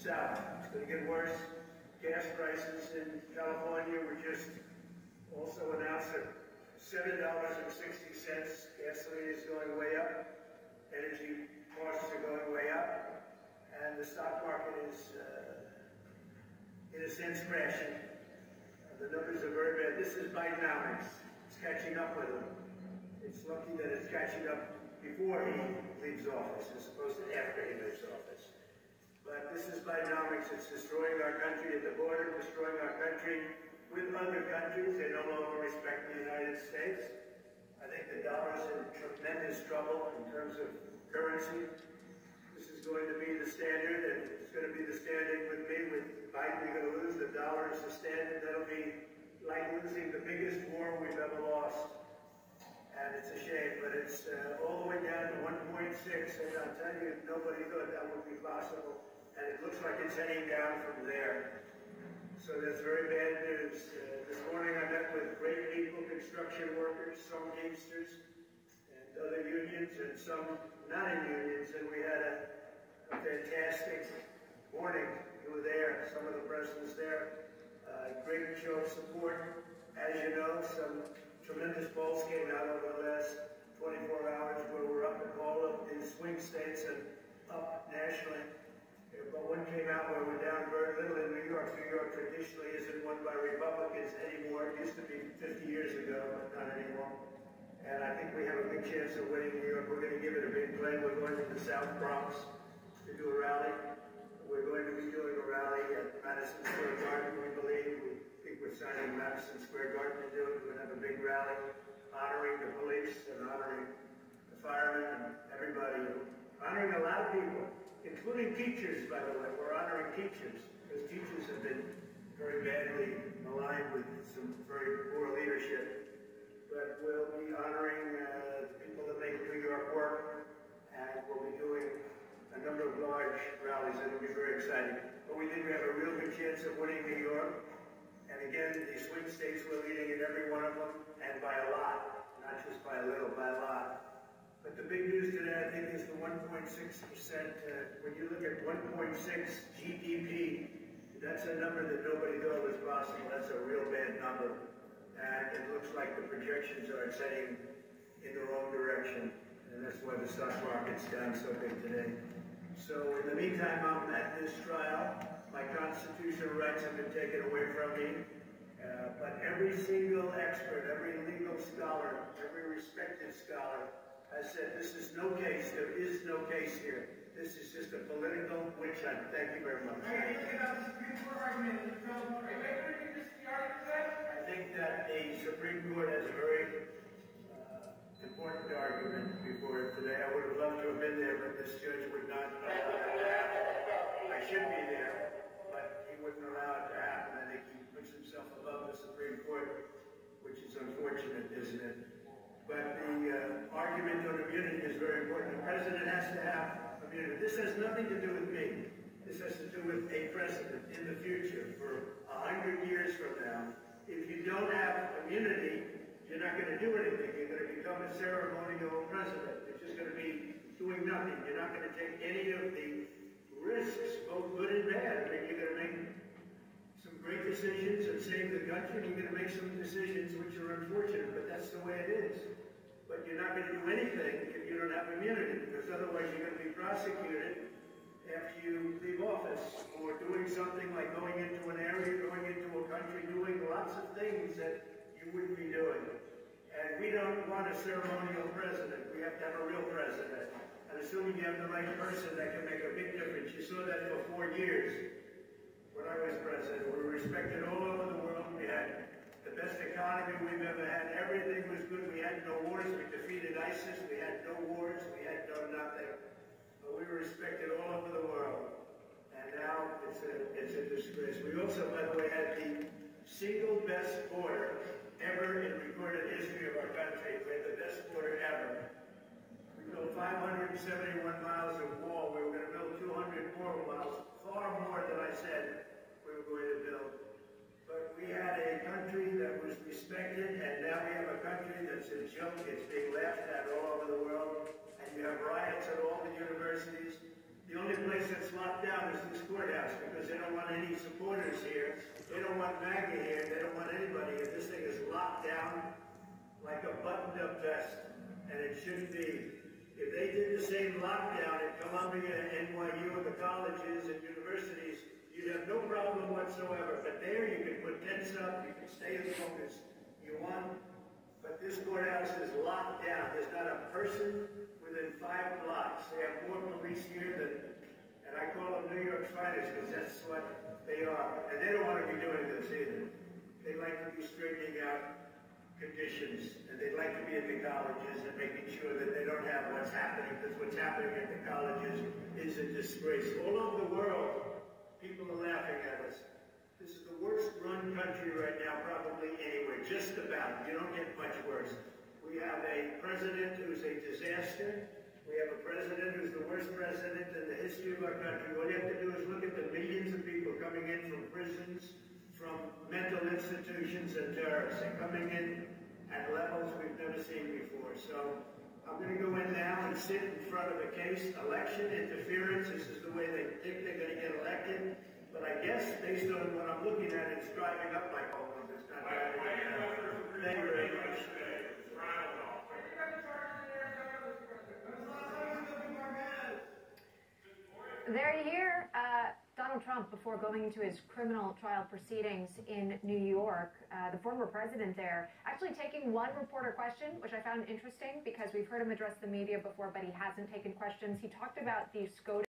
south. It's going to get worse. Gas prices in California were just also announced at $7.60. Gasoline is going way up. Energy costs are going way up. And the stock market is, uh, in a sense, crashing. The numbers are very bad. This is Bidenomics. It's catching up with them. It's lucky that it's catching up before he leaves office as opposed to after he leaves office. But this is Bidenomics. It's destroying our country at the border, destroying our country with other countries. They no longer respect the United States. I think the dollar's in tremendous trouble in terms of currency. This is going to be the standard, and it's going to be the standard with me. With Biden, we're going to lose. The dollar is the standard. That'll be like losing the biggest war we've ever lost and it's a shame, but it's uh, all the way down to 1.6, and I'll tell you, nobody thought that would be possible, and it looks like it's heading down from there. So that's very bad news. Uh, this morning I met with great people, construction workers, some Teamsters, and other unions, and some not in unions, and we had a, a fantastic morning. You were there, some of the presidents there. Uh, great show of support. As you know, some tremendous polls came out over the last 24 hours where we're up in all of the swing states and up nationally. But one came out where we're down very little in New York. New York traditionally isn't won by Republicans anymore. It used to be 50 years ago, but not anymore. And I think we have a big chance of winning New York. We're going to give it a big play. We're going to the South Bronx to do a rally. We're going to be doing a rally at Madison Square Garden, we believe. We think we're signing Madison Square Garden to do it. We're going to have a big rally honoring the police and honoring the firemen and everybody. Honoring a lot of people, including teachers, by the way. We're honoring teachers because teachers have been very badly maligned with some very poor leadership. But we'll be honoring uh, the people that make New York work, and we'll be doing a number of large rallies. It'll be very exciting. But we think we have a real good chance of winning New York. And again, the swing states we're leading in every one of them, and by a lot, not just by a little, by a lot. But the big news today, I think, is the 1.6%. Uh, when you look at 1.6 GDP, that's a number that nobody thought was possible. That's a real bad number. And it looks like the projections are heading in the wrong direction. And that's why the stock market's down so big today. So in the meantime, I'm at this trial. My constitutional rights have been taken away from me. Uh, but every single expert, every legal scholar, every respected scholar has said this is no case. There is no case here. This is just a political witch hunt. Thank you very much. I think that the Supreme Court has a very uh, important argument before it today. I would have loved to have been there, but this judge would not allow that to happen. I should be there but he wouldn't allow it to happen. I think he puts himself above the Supreme Court, which is unfortunate, isn't it? But the argument on immunity is very important. The president has to have immunity. This has nothing to do with me. This has to do with a president in the future, for a hundred years from now. If you don't have immunity, you're not going to do anything. You're going to become a ceremonial president. You're just going to be doing nothing. You're not going to take any of the risks, both good and bad. I mean, you're going to make some great decisions and save the country, you're going to make some decisions which are unfortunate, but that's the way it is. But you're not going to do anything if you don't have immunity, because otherwise you're going to be prosecuted after you leave office or doing something like going into an area, going into a country, doing lots of things that you wouldn't be doing. And we don't want a ceremonial president. We have to have a real president and assuming you have the right person that can make a big difference. You saw that for four years when I was president. We were respected all over the world. We had the best economy we've ever had. Everything was good. We had no wars. We defeated ISIS. We had no wars. We had no nothing. But we were respected all over the world. And now it's a, it's a disgrace. We also, by the way, had the single best border ever in recorded history of our country. We had the best border ever We built 571 miles of wall. We were going to build 200 more miles, far more than I said we were going to build. A country that was respected, and now we have a country that's a joke. It's being laughed at all over the world. And you have riots at all the universities. The only place that's locked down is this courthouse because they don't want any supporters here. They don't want MAGA here. They don't want anybody here. This thing is locked down like a buttoned up vest. And it shouldn't be. If they did the same lockdown at Columbia, NYU, and the colleges and universities, you'd have no problem whatsoever. But there you can put tents up, you can stay as you want. But this courthouse is locked down. There's not a person within five blocks. They have more police here than, and I call them New York's finest because that's what they are. And they don't want to be doing this either. They like to be straightening out conditions, and they'd like to be at the colleges and making sure that they don't have what's happening, because what's happening at the colleges is a disgrace. All over the world, people are laughing at us. This is the worst run country right now, probably anywhere, just about. You don't get much worse. We have a president who's a disaster. We have a president who's the worst president in the history of our country. All you have to do is look at the millions of people coming in from prisons, from mental institutions and terrorists. They're coming in at levels we've never seen before. So I'm going to go in now and sit in front of a case, election interference. This is the way they think they're going to get elected. But I guess based on what I'm looking at, it's driving up my polling. It's not driving down. Thank you very much. There you hear uh, Donald Trump before going into his criminal trial proceedings in New York. Uh, the former president there actually taking one reporter question, which I found interesting because we've heard him address the media before, but he hasn't taken questions. He talked about the SCOTUS.